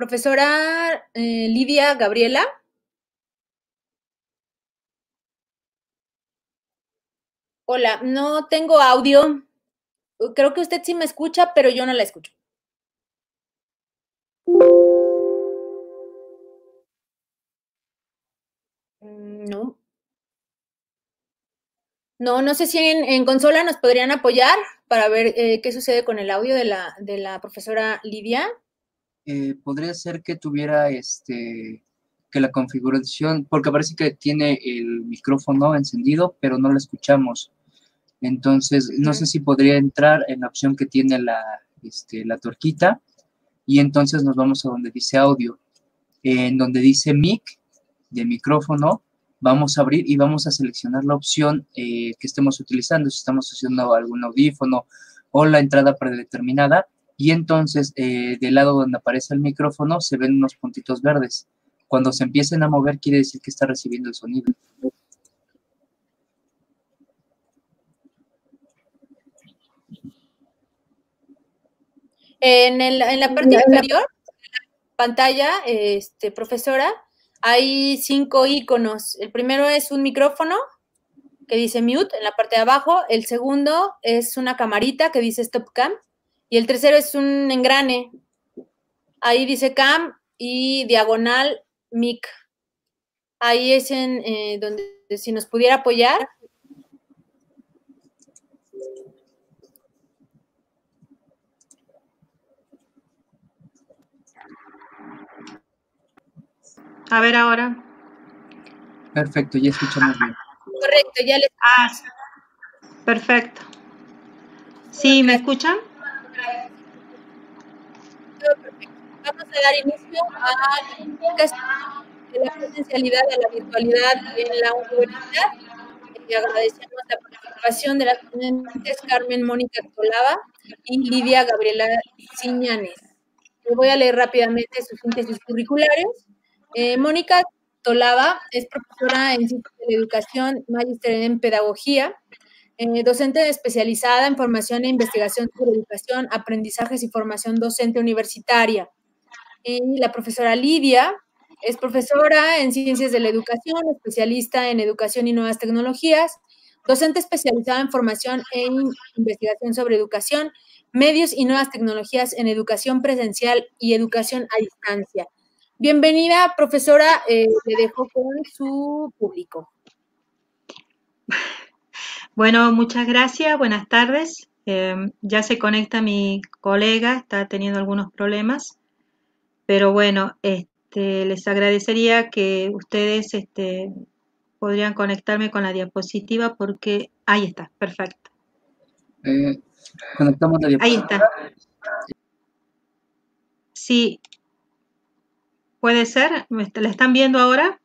Profesora eh, Lidia Gabriela. Hola, no tengo audio. Creo que usted sí me escucha, pero yo no la escucho. Mm, no. No, no sé si en, consola nos podrían apoyar para ver eh, qué sucede con el audio de la, de la profesora Lidia. Eh, podría ser que tuviera este que la configuración, porque parece que tiene el micrófono encendido, pero no lo escuchamos. Entonces, no sé si podría entrar en la opción que tiene la, este, la torquita y entonces nos vamos a donde dice audio. En donde dice mic de micrófono, vamos a abrir y vamos a seleccionar la opción eh, que estemos utilizando, si estamos haciendo algún audífono o la entrada predeterminada. Y entonces, eh, del lado donde aparece el micrófono, se ven unos puntitos verdes. Cuando se empiecen a mover, quiere decir que está recibiendo el sonido. En, el, en la parte inferior de la pantalla, este, profesora, hay cinco iconos. El primero es un micrófono que dice mute en la parte de abajo. El segundo es una camarita que dice stop cam. Y el tercero es un engrane. Ahí dice cam y diagonal mic. Ahí es en eh, donde si nos pudiera apoyar. A ver ahora. Perfecto, ya escuchamos bien. Correcto, ya les. Ah, perfecto. ¿Sí, me escuchan? Vamos a dar inicio a la presencialidad de la virtualidad en la universidad. Agradecemos la participación de las ponentes Carmen Mónica Tolava y Lidia Gabriela Ciñanes. Les voy a leer rápidamente sus síntesis curriculares. Eh, Mónica Tolava es profesora en ciencias de la educación, magíster en pedagogía, eh, docente especializada en formación e investigación sobre educación, aprendizajes y formación docente universitaria. Y la profesora Lidia es profesora en ciencias de la educación, especialista en educación y nuevas tecnologías, docente especializada en formación e investigación sobre educación, medios y nuevas tecnologías en educación presencial y educación a distancia. Bienvenida, profesora. Eh, le dejo con su público. Bueno, muchas gracias. Buenas tardes. Eh, ya se conecta mi colega, está teniendo algunos problemas, pero bueno, este, les agradecería que ustedes este, podrían conectarme con la diapositiva porque ahí está, perfecto. Eh, conectamos la diapositiva. Ahí está. Sí, ¿Puede ser? ¿La están viendo ahora?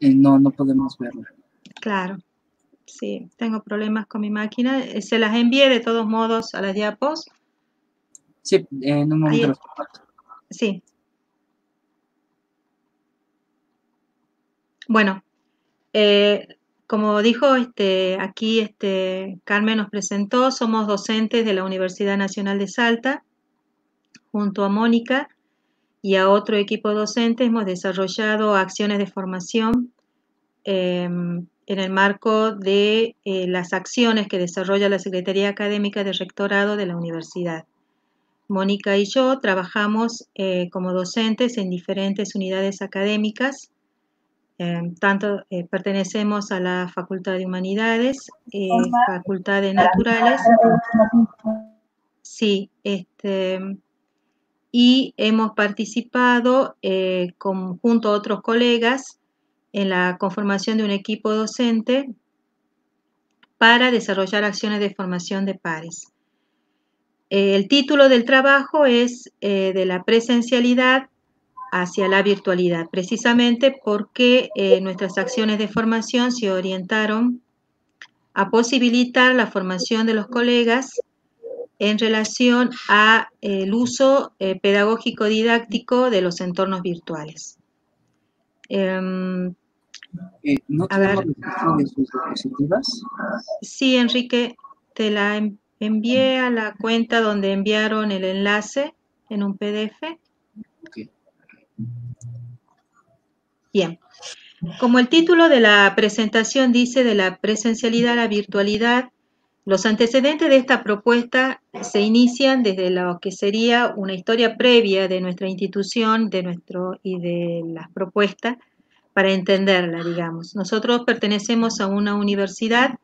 Eh, no, no podemos verla. Claro. Sí, tengo problemas con mi máquina. Eh, se las envié de todos modos a las diapos. Sí, en un momento. Sí. Bueno, eh, como dijo este, aquí este, Carmen nos presentó, somos docentes de la Universidad Nacional de Salta, junto a Mónica, y a otro equipo docente hemos desarrollado acciones de formación em, en el marco de eh, las acciones que desarrolla la Secretaría Académica de Rectorado de la Universidad. Mónica y yo trabajamos eh, como docentes en diferentes unidades académicas, em, tanto eh, pertenecemos a la Facultad de Humanidades, Facultad de Naturales. Sí, este, y hemos participado eh, junto a otros colegas en la conformación de un equipo docente para desarrollar acciones de formación de pares. Eh, el título del trabajo es eh, de la presencialidad hacia la virtualidad, precisamente porque nuestras acciones de formación se orientaron a posibilitar la formación de los colegas en relación a el uso eh, pedagógico didáctico de los entornos virtuales. Em, eh, ¿No tenemos de sus diapositivas? Sí, Enrique, te la envié a la cuenta donde enviaron el enlace. en un PDF. Bien. Como el título de la presentación dice de la presencialidad a la virtualidad, los antecedentes de esta propuesta se inician desde lo que sería una historia previa de nuestra institución de nuestro, y de las propuestas para entenderla, digamos. Nosotros pertenecemos a una universidad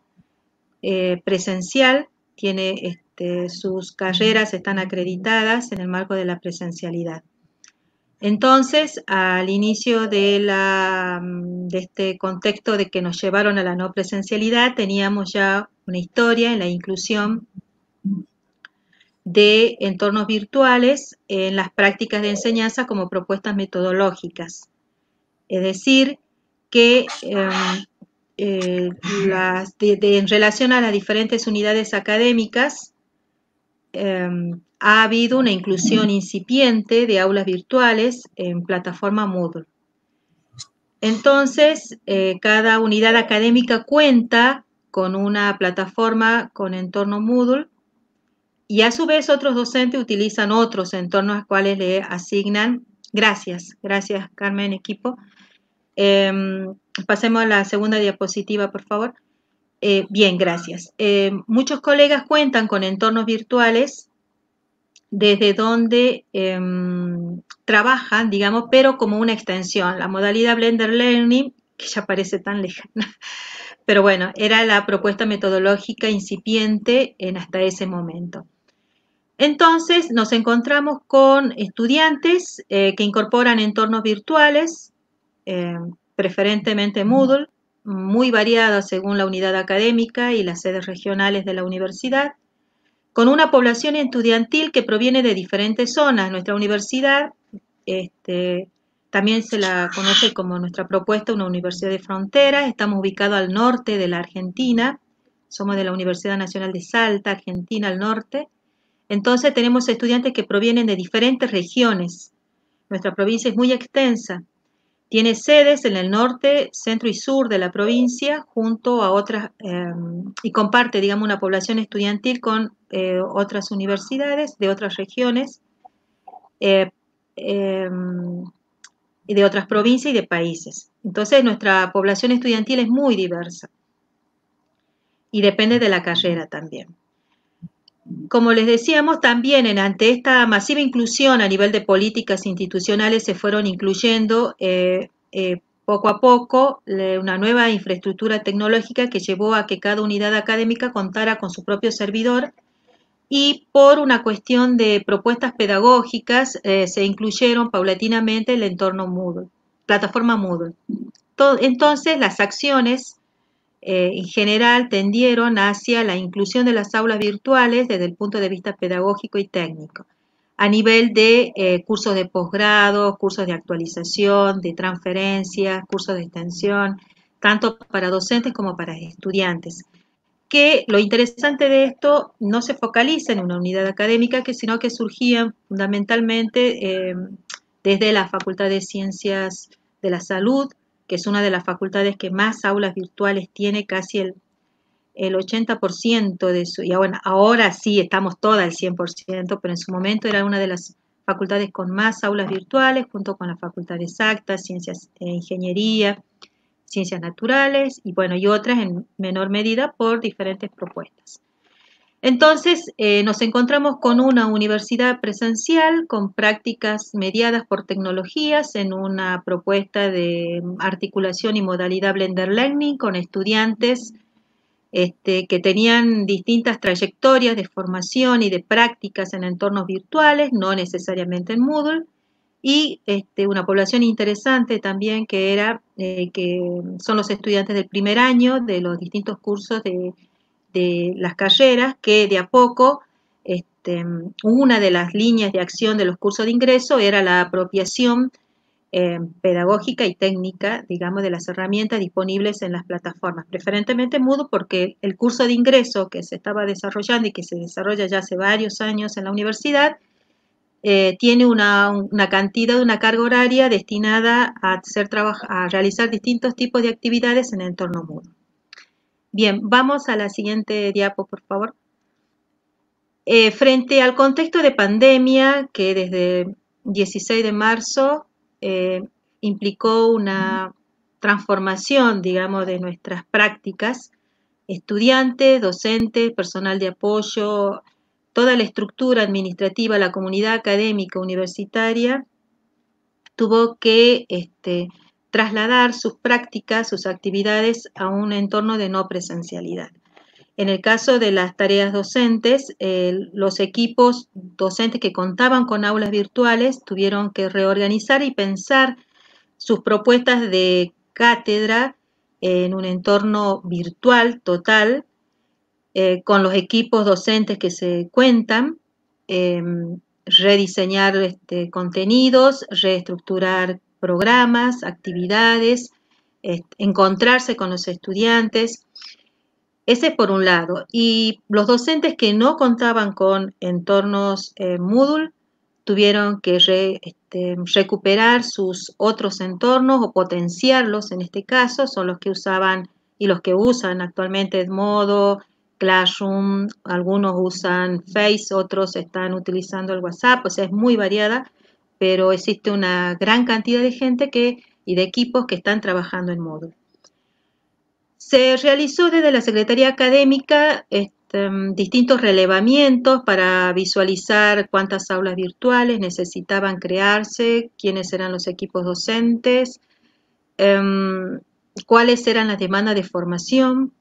eh, presencial, tiene este, sus carreras están acreditadas en el marco de la presencialidad. Entonces, al inicio la, de este contexto de que nos llevaron a la no presencialidad, teníamos ya una historia en la inclusión de entornos virtuales en las prácticas de enseñanza como propuestas metodológicas. Es decir, que em, eh, en relación a las diferentes unidades académicas, em, ha habido una inclusión incipiente de aulas virtuales en plataforma Moodle. Entonces, eh, cada unidad académica cuenta con una plataforma con entorno Moodle y a su vez otros docentes utilizan otros entornos a los cuales le asignan. Gracias, gracias Carmen, equipo. Em, pasemos a la segunda diapositiva, por favor. Eh, bien, gracias. Eh, muchos colegas cuentan con entornos virtuales desde donde em, trabajan, digamos, pero como una extensión. La modalidad Blender Learning, que ya parece tan lejana, pero bueno, era la propuesta metodológica incipiente en hasta ese momento. Entonces nos encontramos con estudiantes eh, que incorporan entornos virtuales, em, preferentemente Moodle, muy variados según la unidad académica y las sedes regionales de la universidad, con una población estudiantil que proviene de diferentes zonas. Nuestra universidad este, también se la conoce como nuestra propuesta una universidad de frontera. Estamos ubicados al norte de la Argentina. Somos de la Universidad Nacional de Salta, Argentina al norte. Entonces tenemos estudiantes que provienen de diferentes regiones. Nuestra provincia es muy extensa. Tiene sedes en el norte, centro y sur de la provincia, junto a otras, em, y comparte, digamos, una población estudiantil con eh, otras universidades de otras regiones, eh, em, de otras provincias y de países. Entonces, nuestra población estudiantil es muy diversa y depende de la carrera también. Como les decíamos, también en, ante esta masiva inclusión a nivel de políticas institucionales se fueron incluyendo eh, eh, poco a poco una nueva infraestructura tecnológica que llevó a que cada unidad académica contara con su propio servidor y por una cuestión de propuestas pedagógicas eh, se incluyeron paulatinamente el entorno Moodle, plataforma Moodle. entonces las acciones eh, en general tendieron hacia la inclusión de las aulas virtuales desde el punto de vista pedagógico y técnico, a nivel de eh, cursos de posgrado, cursos de actualización, de transferencia, cursos de extensión, tanto para docentes como para estudiantes. Que lo interesante de esto no se focaliza en una unidad académica, sino que surgían fundamentalmente eh, desde la Facultad de Ciencias de la Salud, que es una de las facultades que más aulas virtuales tiene, casi el, el 80% de su, y bueno, ahora sí estamos todas al 100%, pero en su momento era una de las facultades con más aulas virtuales, junto con la Facultad de Ciencias e Ingeniería, Ciencias Naturales y bueno, y otras en menor medida por diferentes propuestas. Entonces, eh, nos encontramos con una universidad presencial con prácticas mediadas por tecnologías en una propuesta de articulación y modalidad Blender Learning con estudiantes este, que tenían distintas trayectorias de formación y de prácticas en entornos virtuales, no necesariamente en Moodle, y este, una población interesante también que era eh, que son los estudiantes del primer año de los distintos cursos de de las carreras que de a poco este, una de las líneas de acción de los cursos de ingreso era la apropiación eh, pedagógica y técnica, digamos, de las herramientas disponibles en las plataformas, preferentemente Moodle porque el curso de ingreso que se estaba desarrollando y que se desarrolla ya hace varios años en la universidad, eh, tiene una, una, cantidad, una carga horaria destinada a, a realizar distintos tipos de actividades en el entorno Moodle. Bien, vamos a la siguiente diapo, por favor. Eh, frente al contexto de pandemia que desde 16 de marzo eh, implicó una transformación, digamos, de nuestras prácticas, estudiantes, docentes, personal de apoyo, toda la estructura administrativa, la comunidad académica universitaria, tuvo que este, trasladar sus prácticas, sus actividades a un entorno de no presencialidad. En el caso de las tareas docentes, los equipos docentes que contaban con aulas virtuales tuvieron que reorganizar y pensar sus propuestas de cátedra en un entorno virtual total, eh, con los equipos docentes que se cuentan, em, rediseñar este, contenidos, reestructurar programas, actividades, encontrarse con los estudiantes. Ese por un lado. Y los docentes que no contaban con entornos eh, Moodle tuvieron que este, recuperar sus otros entornos o potenciarlos en este caso, son los que usaban y los que usan actualmente modo Classroom, algunos usan Face, otros están utilizando el WhatsApp, o sea, es muy variada, pero existe una gran cantidad de gente que, y de equipos que están trabajando en modo. Se realizó desde la Secretaría Académica este, distintos relevamientos para visualizar cuántas aulas virtuales necesitaban crearse, quiénes eran los equipos docentes, em, cuáles eran las demandas de formación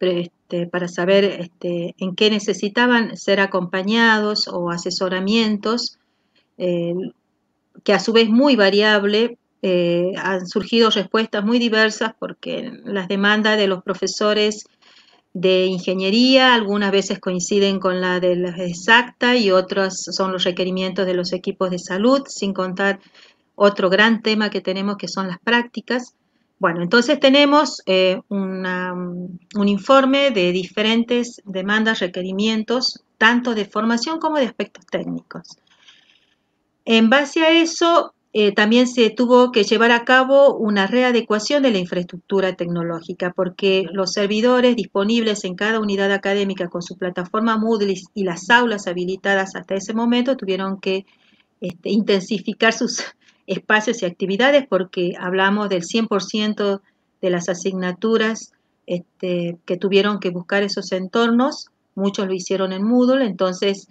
este, para saber este, en qué necesitaban ser acompañados o asesoramientos, eh, que a su vez muy variable, eh, han surgido respuestas muy diversas porque las demandas de los profesores de ingeniería algunas veces coinciden con la de la exacta y otras son los requerimientos de los equipos de salud, sin contar otro gran tema que tenemos que son las prácticas. Bueno, entonces tenemos eh, un informe de diferentes demandas, requerimientos, tanto de formación como de aspectos técnicos. En base a eso, eh, también se tuvo que llevar a cabo una readecuación de la infraestructura tecnológica, porque los servidores disponibles en cada unidad académica con su plataforma Moodle y las aulas habilitadas hasta ese momento tuvieron que este, intensificar sus espacios y actividades porque hablamos del 100% de las asignaturas este, que tuvieron que buscar esos entornos, muchos lo hicieron en Moodle, entonces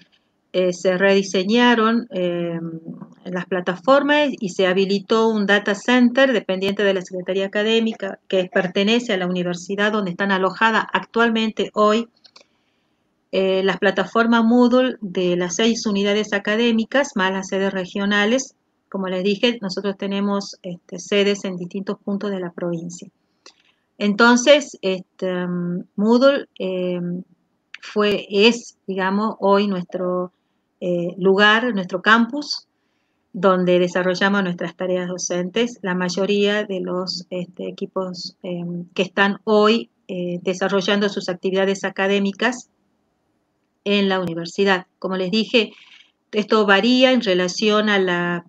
eh, se rediseñaron em, las plataformas y se habilitó un data center dependiente de la Secretaría Académica que pertenece a la universidad donde están alojadas actualmente hoy eh, las plataformas Moodle de las seis unidades académicas más las sedes regionales como les dije, nosotros tenemos este, sedes en distintos puntos de la provincia. Entonces, este, Moodle em, fue, es, digamos, hoy nuestro eh, lugar, nuestro campus, donde desarrollamos nuestras tareas docentes. La mayoría de los este, equipos em, que están hoy eh, desarrollando sus actividades académicas en la universidad. Como les dije, esto varía en relación a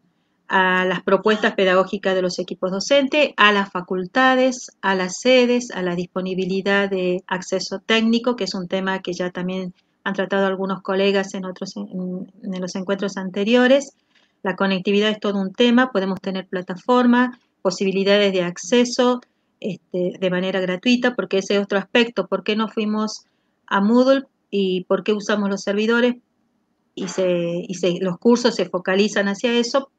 a las propuestas pedagógicas de los equipos docentes, a las facultades, a las sedes, a la disponibilidad de acceso técnico, que es un tema que ya también han tratado algunos colegas en, otros, en, los encuentros anteriores. La conectividad es todo un tema, podemos tener plataforma, posibilidades de acceso este, de manera gratuita, porque ese es otro aspecto, ¿por qué no fuimos a Moodle y por qué usamos los servidores? Y, se, y los cursos se focalizan hacia eso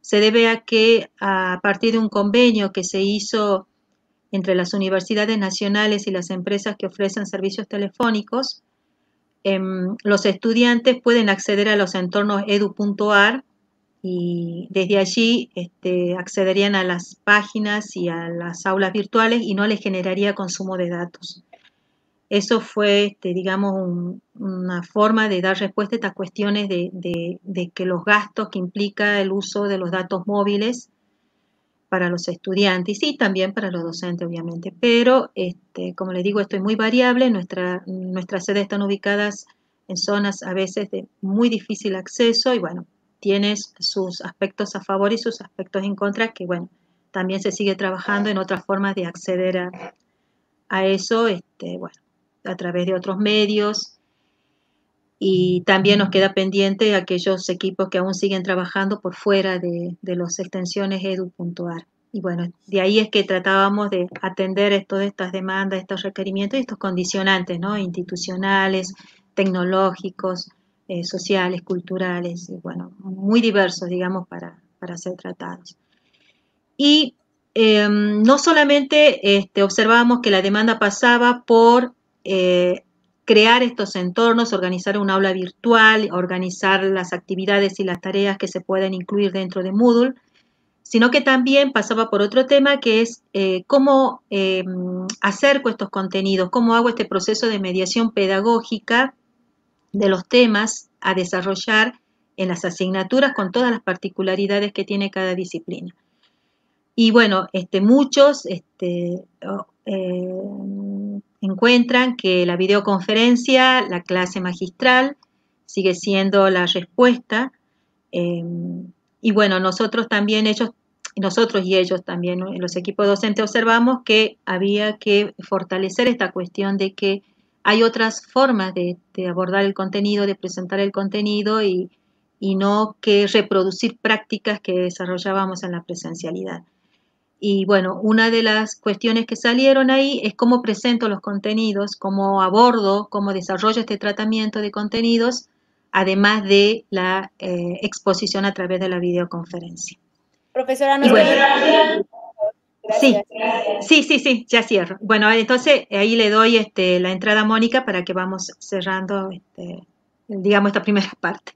se debe a que a partir de un convenio que se hizo entre las universidades nacionales y las empresas que ofrecen servicios telefónicos, em, los estudiantes pueden acceder a los entornos edu.ar y desde allí este, accederían a las páginas y a las aulas virtuales y no les generaría consumo de datos. Eso fue, este, digamos, una forma de dar respuesta a estas cuestiones de, que los gastos que implica el uso de los datos móviles para los estudiantes y también para los docentes, obviamente. Pero, este, como les digo, esto es muy variable. Nuestra, nuestras sedes están ubicadas en zonas a veces de muy difícil acceso y, bueno, tiene sus aspectos a favor y sus aspectos en contra, que, bueno, también se sigue trabajando en otras formas de acceder a, a eso. Este, bueno, a través de otros medios. Y también nos queda pendiente aquellos equipos que aún siguen trabajando por fuera de, los extensiones edu.ar. Y bueno, de ahí es que tratábamos de atender todas estas demandas, estos requerimientos y estos condicionantes, ¿no? Institucionales, tecnológicos, eh, sociales, culturales, y bueno, muy diversos, digamos, para, para ser tratados. Y em, no solamente este, observábamos que la demanda pasaba por eh, crear estos entornos, organizar un aula virtual, organizar las actividades y las tareas que se pueden incluir dentro de Moodle, sino que también pasaba por otro tema que es eh, cómo eh, acerco estos contenidos, cómo hago este proceso de mediación pedagógica de los temas a desarrollar en las asignaturas con todas las particularidades que tiene cada disciplina. Y bueno, este, muchos este, eh, encuentran que la videoconferencia, la clase magistral, sigue siendo la respuesta. Eh, y bueno, nosotros también, ellos, nosotros y ellos también, en los equipos docentes, observamos que había que fortalecer esta cuestión de que hay otras formas de, abordar el contenido, de presentar el contenido y, y no que reproducir prácticas que desarrollábamos en la presencialidad. Y bueno, una de las cuestiones que salieron ahí es cómo presento los contenidos, cómo abordo, cómo desarrollo este tratamiento de contenidos, además de la eh, exposición a través de la videoconferencia. Profesora, no Sí, sí, sí, sí, ya cierro. Bueno, entonces ahí le doy este, la entrada a Mónica para que vamos cerrando, este, digamos, esta primera parte.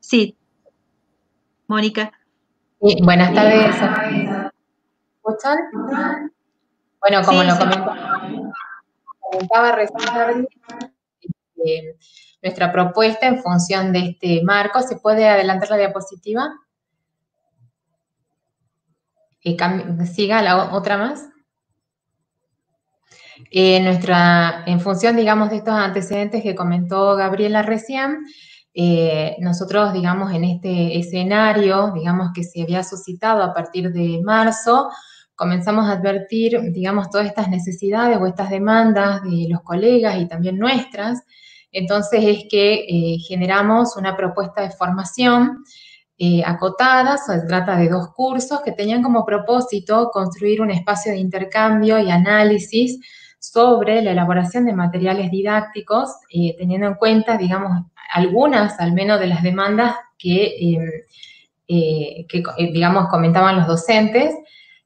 Sí, Mónica. buenas tardes escuchan? Bueno, como lo comentaba, recién, este, nuestra propuesta en función de este marco, ¿se puede adelantar la diapositiva? siga la otra más. Eh, nuestra, en función, digamos, de estos antecedentes que comentó Gabriela recién, eh, nosotros, digamos, en este escenario, digamos, que se había suscitado a partir de marzo, comenzamos a advertir, digamos, todas estas necesidades o estas demandas de los colegas y también nuestras. Entonces es que eh, generamos una propuesta de formación eh, acotada, se trata de dos cursos que tenían como propósito construir un espacio de intercambio y análisis sobre la elaboración de materiales didácticos, eh, teniendo en cuenta, digamos, algunas al menos de las demandas que, que digamos, comentaban los docentes,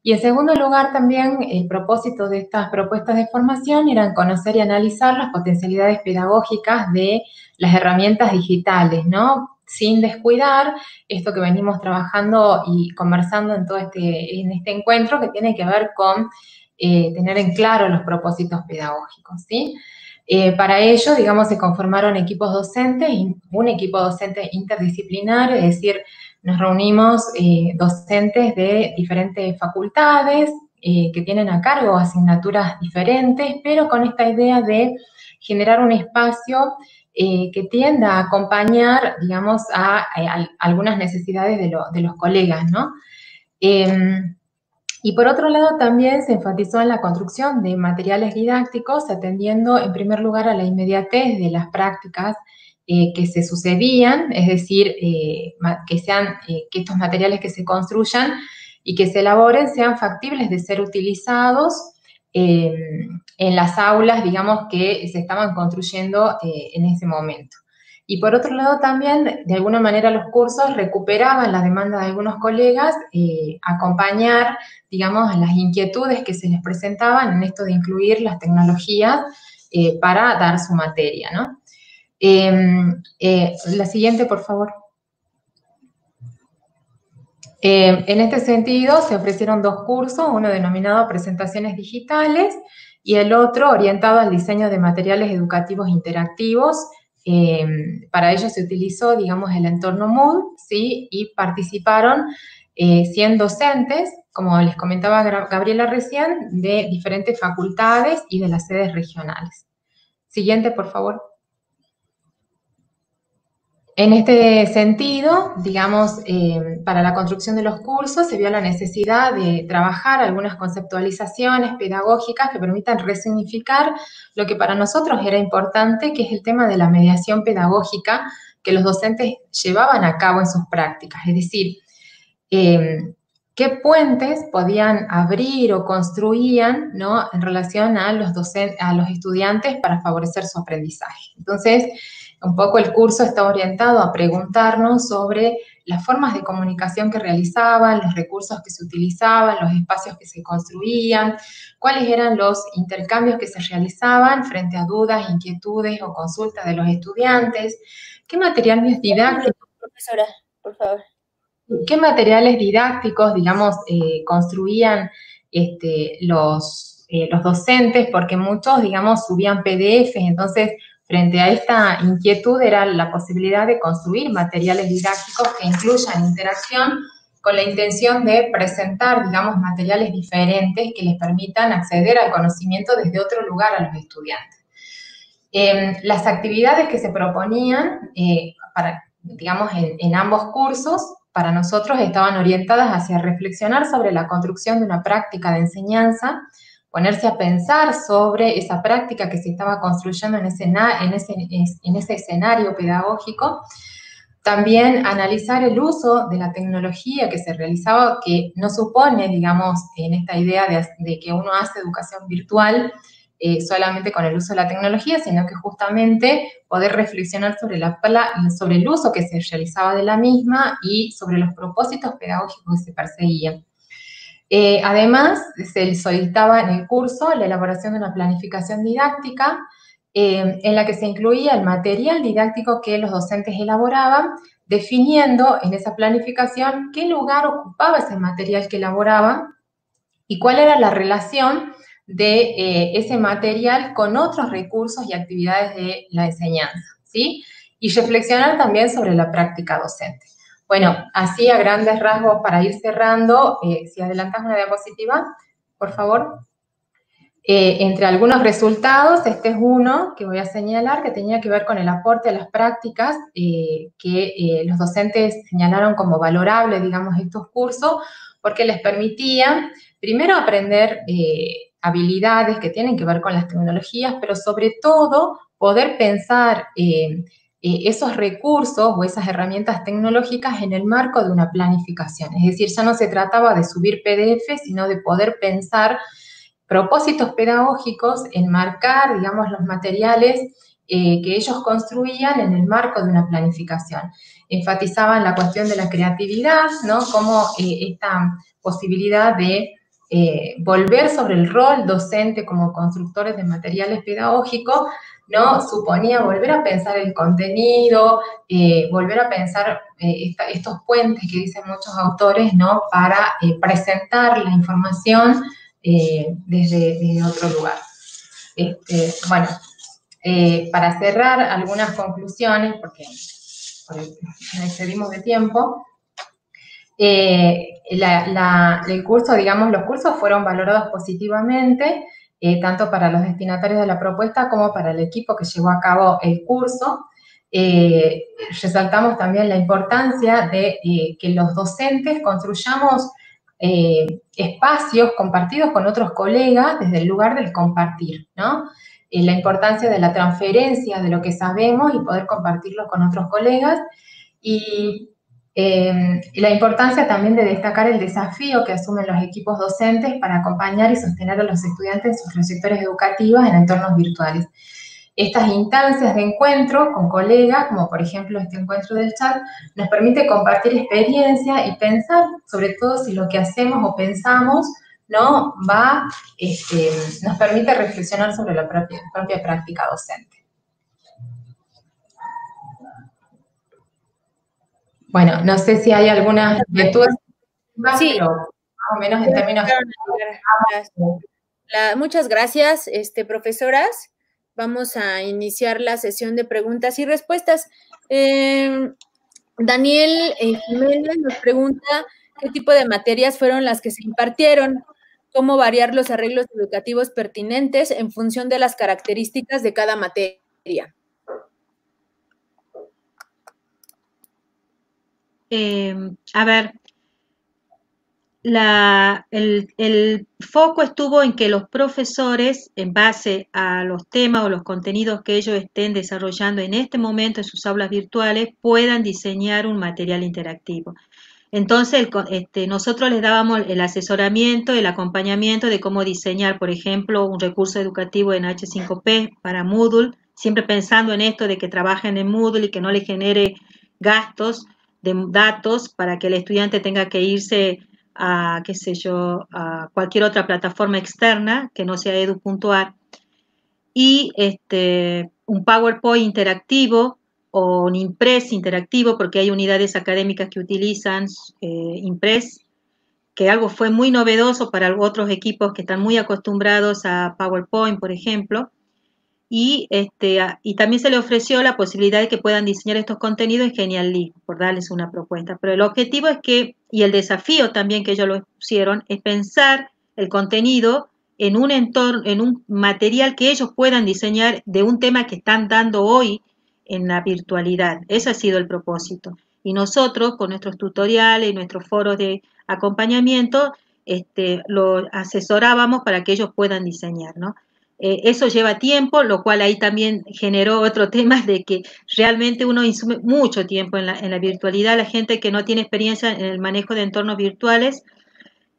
y en segundo lugar, también el propósito de estas propuestas de formación era conocer y analizar las potencialidades pedagógicas de las herramientas digitales, ¿no? Sin descuidar esto que venimos trabajando y conversando en todo este, en este encuentro que tiene que ver con eh, tener en claro los propósitos pedagógicos, ¿sí? Eh, para ello, digamos, se conformaron equipos docentes, un equipo docente interdisciplinar, es decir, nos reunimos eh, docentes de diferentes facultades eh, que tienen a cargo asignaturas diferentes, pero con esta idea de generar un espacio eh, que tienda a acompañar, digamos, a, algunas necesidades de, de, los colegas, ¿no? Em, y por otro lado, también se enfatizó en la construcción de materiales didácticos, atendiendo en primer lugar a la inmediatez de las prácticas eh, que se sucedían, es decir, eh, que, sean, eh, que estos materiales que se construyan y que se elaboren sean factibles de ser utilizados en las aulas, digamos, que se estaban construyendo en ese momento. Y por otro lado también, de alguna manera, los cursos recuperaban la demanda de algunos colegas, acompañar, digamos, las inquietudes que se les presentaban en esto de incluir las tecnologías para dar su materia, ¿no? Em, eh, la siguiente, por favor. Em, en este sentido, se ofrecieron dos cursos, uno denominado Presentaciones Digitales y el otro orientado al diseño de materiales educativos interactivos. Em, para ello se utilizó, digamos, el entorno Moodle, ¿sí? Y participaron 100 eh, docentes, como les comentaba Gabriela recién, de diferentes facultades y de las sedes regionales. Siguiente, por favor. En este sentido, digamos, eh, para la construcción de los cursos se vio la necesidad de trabajar algunas conceptualizaciones pedagógicas que permitan resignificar lo que para nosotros era importante, que es el tema de la mediación pedagógica que los docentes llevaban a cabo en sus prácticas. Es decir, eh, qué puentes podían abrir o construían ¿no? en relación a los, a los estudiantes para favorecer su aprendizaje. Entonces, un poco el curso está orientado a preguntarnos sobre las formas de comunicación que realizaban, los recursos que se utilizaban, los espacios que se construían, cuáles eran los intercambios que se realizaban frente a dudas, inquietudes o consultas de los estudiantes, qué materiales didácticos. Profesora, por favor. ¿Qué materiales didácticos, digamos, eh, construían este, los, eh, los docentes? Porque muchos, digamos, subían PDFs, entonces Frente a esta inquietud era la posibilidad de construir materiales didácticos que incluyan interacción con la intención de presentar, digamos, materiales diferentes que les permitan acceder al conocimiento desde otro lugar a los estudiantes. Em, las actividades que se proponían, eh, para, digamos, en ambos cursos, para nosotros estaban orientadas hacia reflexionar sobre la construcción de una práctica de enseñanza ponerse a pensar sobre esa práctica que se estaba construyendo en ese, en ese, en ese escenario pedagógico. También analizar el uso de la tecnología que se realizaba, que no supone, digamos, en esta idea de, que uno hace educación virtual eh, solamente con el uso de la tecnología, sino que justamente poder reflexionar sobre, la, sobre el uso que se realizaba de la misma y sobre los propósitos pedagógicos que se perseguían. Eh, además, se solicitaba en el curso la elaboración de una planificación didáctica eh, en la que se incluía el material didáctico que los docentes elaboraban, definiendo en esa planificación qué lugar ocupaba ese material que elaboraban y cuál era la relación de eh, ese material con otros recursos y actividades de la enseñanza, ¿sí? Y reflexionar también sobre la práctica docente. Bueno, así a grandes rasgos para ir cerrando, eh, si adelantas una diapositiva, por favor. Eh, entre algunos resultados, este es uno que voy a señalar que tenía que ver con el aporte a las prácticas eh, que los docentes señalaron como valorable, digamos, estos cursos, porque les permitían, primero, aprender habilidades que tienen que ver con las tecnologías, pero sobre todo poder pensar eh, esos recursos o esas herramientas tecnológicas en el marco de una planificación. Es decir, ya no se trataba de subir PDF, sino de poder pensar propósitos pedagógicos, enmarcar, digamos, los materiales eh, que ellos construían en el marco de una planificación. Enfatizaban la cuestión de la creatividad, ¿no? Como eh, esta posibilidad de volver sobre el rol docente como constructores de materiales pedagógicos ¿no? Suponía volver a pensar el contenido, eh, volver a pensar eh, estos puentes que dicen muchos autores, ¿no? Para eh, presentar la información desde, otro lugar. Este, bueno, para cerrar algunas conclusiones, porque, nos excedimos de tiempo, el curso, digamos, los cursos fueron valorados positivamente, eh, tanto para los destinatarios de la propuesta como para el equipo que llevó a cabo el curso. Eh, resaltamos también la importancia de eh, que los docentes construyamos espacios compartidos con otros colegas desde el lugar del compartir, ¿no? la importancia de la transferencia de lo que sabemos y poder compartirlo con otros colegas. Y Em, la importancia también de destacar el desafío que asumen los equipos docentes para acompañar y sostener a los estudiantes en sus trayectorias educativas en entornos virtuales. Estas instancias de encuentro con colegas, como por ejemplo este encuentro del chat, nos permite compartir experiencia y pensar sobre todo si lo que hacemos o pensamos no va, este, nos permite reflexionar sobre la propia práctica docente. Bueno, no sé si hay alguna virtudes, sí. más o menos en términos... muchas gracias, este, profesoras. Vamos a iniciar la sesión de preguntas y respuestas. Em, Daniel eh, Jiménez nos pregunta qué tipo de materias fueron las que se impartieron, cómo variar los arreglos educativos pertinentes en función de las características de cada materia. Eh, a ver, el, foco estuvo en que los profesores, en base a los temas o los contenidos que ellos estén desarrollando en este momento en sus aulas virtuales, puedan diseñar un material interactivo. Entonces, este, nosotros les dábamos el asesoramiento, el acompañamiento de cómo diseñar, por ejemplo, un recurso educativo en H5P para Moodle, siempre pensando en esto de que trabajen en Moodle y que no le genere gastos de datos para que el estudiante tenga que irse a, qué sé yo, a cualquier otra plataforma externa que no sea edu.ar. Y este, un PowerPoint interactivo o un Impress interactivo, porque hay unidades académicas que utilizan eh, Impress, que algo fue muy novedoso para otros equipos que están muy acostumbrados a PowerPoint, por ejemplo. Y, este, y también se le ofreció la posibilidad de que puedan diseñar estos contenidos en Genial League, por darles una propuesta. Pero el objetivo es que, y el desafío también que ellos lo pusieron, es pensar el contenido en un entorno, en un material que ellos puedan diseñar de un tema que están dando hoy en la virtualidad. Ese ha sido el propósito. Y nosotros, con nuestros tutoriales y nuestros foros de acompañamiento, este, lo asesorábamos para que ellos puedan diseñar, ¿no? Eh, eso lleva tiempo, lo cual ahí también generó otro tema de que realmente uno insume mucho tiempo en la, en la virtualidad. La gente que no tiene experiencia en el manejo de entornos virtuales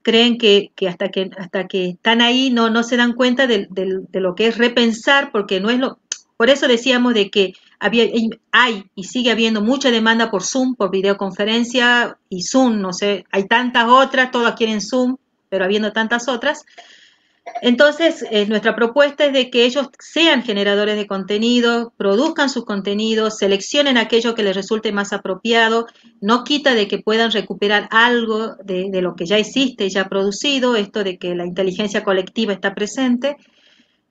creen que, hasta que hasta que están ahí no, no se dan cuenta de, de, de, lo que es repensar, porque no es lo... Por eso decíamos de que había, hay y sigue habiendo mucha demanda por Zoom, por videoconferencia y Zoom, no sé, hay tantas otras, todas quieren Zoom, pero habiendo tantas otras. Entonces, eh, nuestra propuesta es de que ellos sean generadores de contenido, produzcan sus contenidos, seleccionen aquello que les resulte más apropiado, no quita de que puedan recuperar algo de, de lo que ya existe, ya producido, esto de que la inteligencia colectiva está presente,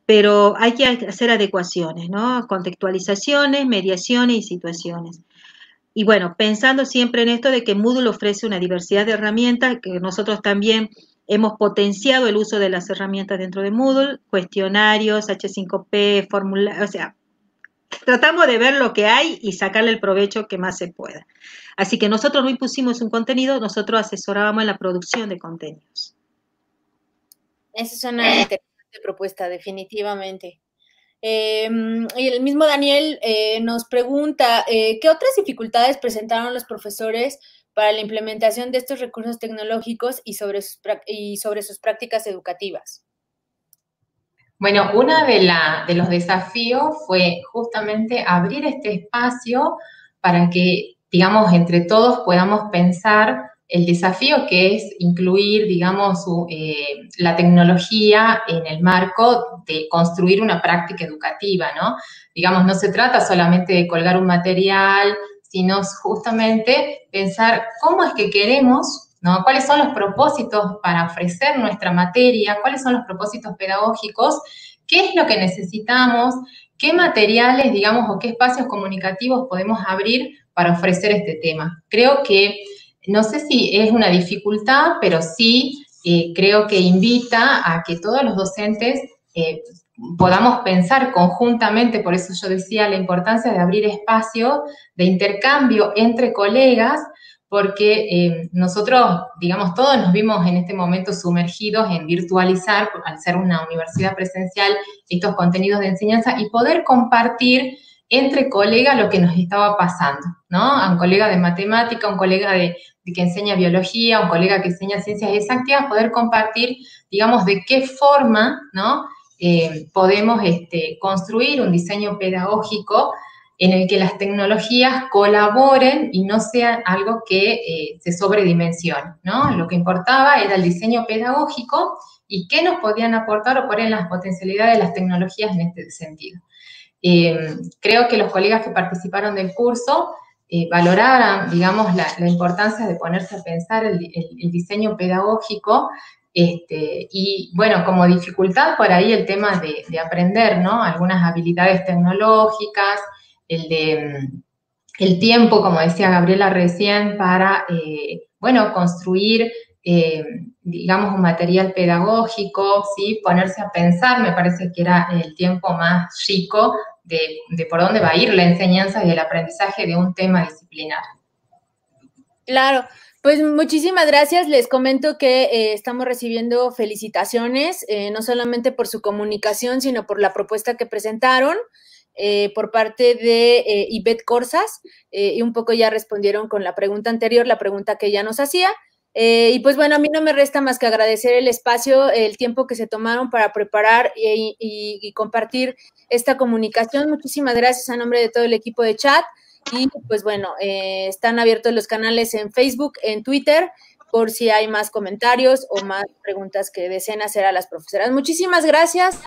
pero hay que hacer adecuaciones, ¿no? Contextualizaciones, mediaciones y situaciones. Y bueno, pensando siempre en esto de que Moodle ofrece una diversidad de herramientas, que nosotros también Hemos potenciado el uso de las herramientas dentro de Moodle, cuestionarios, H5P, formularios, o sea, tratamos de ver lo que hay y sacarle el provecho que más se pueda. Así que nosotros no impusimos un contenido, nosotros asesorábamos en la producción de contenidos. Esa es una interesante propuesta, definitivamente. Eh, y el mismo Daniel eh, nos pregunta, eh, ¿qué otras dificultades presentaron los profesores para la implementación de estos recursos tecnológicos y sobre sus, y sobre sus prácticas educativas? Bueno, uno de, la, de los desafíos fue justamente abrir este espacio para que, digamos, entre todos podamos pensar el desafío que es incluir, digamos, eh, la tecnología en el marco de construir una práctica educativa, ¿no? Digamos, no se trata solamente de colgar un material, sino justamente pensar cómo es que queremos, ¿no? cuáles son los propósitos para ofrecer nuestra materia, cuáles son los propósitos pedagógicos, qué es lo que necesitamos, qué materiales, digamos, o qué espacios comunicativos podemos abrir para ofrecer este tema. Creo que, no sé si es una dificultad, pero sí eh, creo que invita a que todos los docentes eh, podamos pensar conjuntamente, por eso yo decía la importancia de abrir espacio de intercambio entre colegas, porque eh, nosotros, digamos, todos nos vimos en este momento sumergidos en virtualizar, al ser una universidad presencial, estos contenidos de enseñanza y poder compartir entre colegas lo que nos estaba pasando, ¿no? A un colega de matemática, un colega de, de, que enseña biología, un colega que enseña ciencias exactas, poder compartir, digamos, de qué forma, ¿no? Eh, podemos este, construir un diseño pedagógico en el que las tecnologías colaboren y no sean algo que eh, se sobredimensione, ¿no? Lo que importaba era el diseño pedagógico y qué nos podían aportar o poner las potencialidades de las tecnologías en este sentido. Eh, creo que los colegas que participaron del curso eh, valoraran, digamos, la, la, importancia de ponerse a pensar el, el, el diseño pedagógico este, y bueno, como dificultad por ahí el tema de, de, aprender, ¿no? Algunas habilidades tecnológicas, el de el tiempo, como decía Gabriela recién, para, eh, bueno, construir, eh, digamos, un material pedagógico, ¿sí? Ponerse a pensar, me parece que era el tiempo más chico de, de por dónde va a ir la enseñanza y el aprendizaje de un tema disciplinar. Claro, pues muchísimas gracias. Les comento que eh, estamos recibiendo felicitaciones, eh, no solamente por su comunicación, sino por la propuesta que presentaron. Eh, por parte de Ivette Corsas y un poco ya respondieron con la pregunta anterior, la pregunta que ella nos hacía. y pues bueno, a mí no me resta más que agradecer el espacio, el tiempo que se tomaron para preparar y compartir esta comunicación. Muchísimas gracias a nombre de todo el equipo de chat. Y pues bueno, están abiertos los canales en Facebook, en Twitter por si hay más comentarios o más preguntas que deseen hacer a las profesoras. Muchísimas gracias.